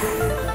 Música